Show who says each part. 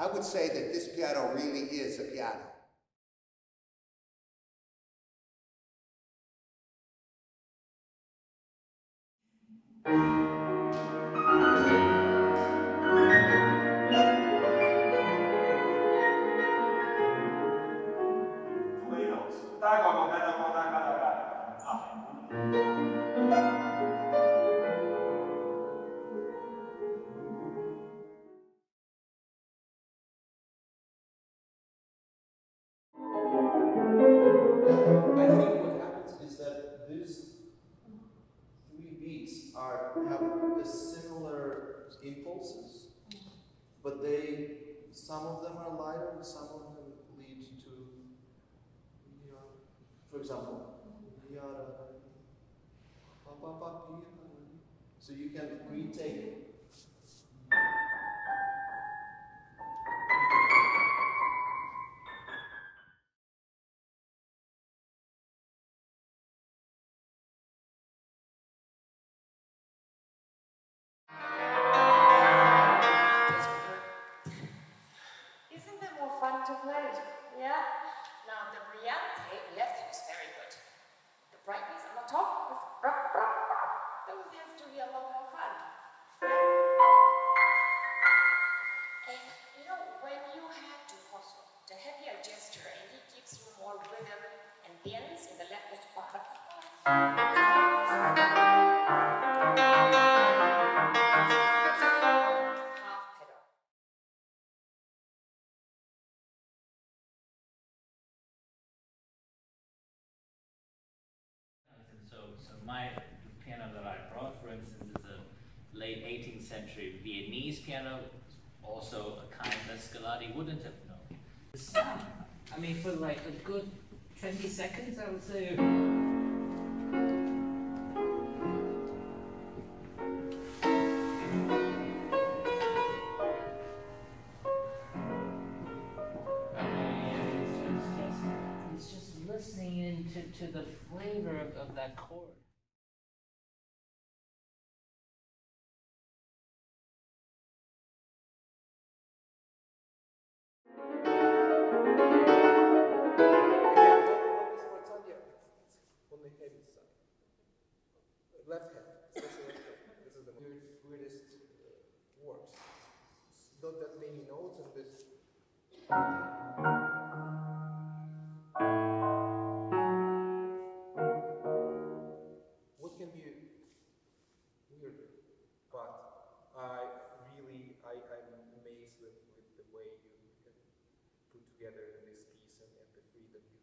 Speaker 1: I would say that this piano really is a piano.
Speaker 2: Due
Speaker 3: impulses, but they some of them are lighter and some of them lead to you know, for example, so you can retake
Speaker 4: fun to play? Yeah? Now the brillante left hand is very good. The brightness on the top is. Those has to be a lot more fun. And you know, when you have to also the happier gesture and it gives you more rhythm and dance in the left is bruh,
Speaker 5: so, my piano that I brought, for instance, is a late 18th century Viennese piano, also a kind that Scarlatti wouldn't have known. The sound, I mean, for like a good 20 seconds, I would say. To the flavor of, of that chord.
Speaker 3: Left hand, the weirdest works. Not that many notes and this. Way you put together this piece and, and the freedom you,